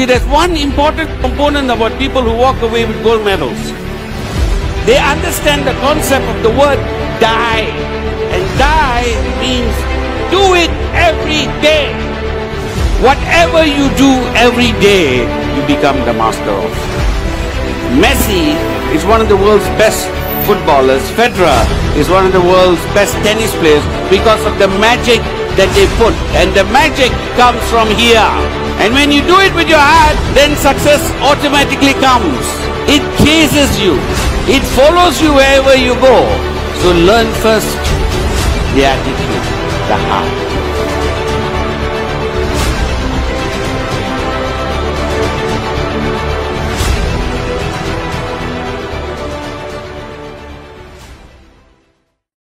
See, there's one important component about people who walk away with gold medals. They understand the concept of the word die. And die means do it every day. Whatever you do every day, you become the master of. Messi is one of the world's best footballers. Federer is one of the world's best tennis players because of the magic that they put. And the magic comes from here. And when you do it with your heart, then success automatically comes. It chases you. It follows you wherever you go. So learn first the attitude, the heart.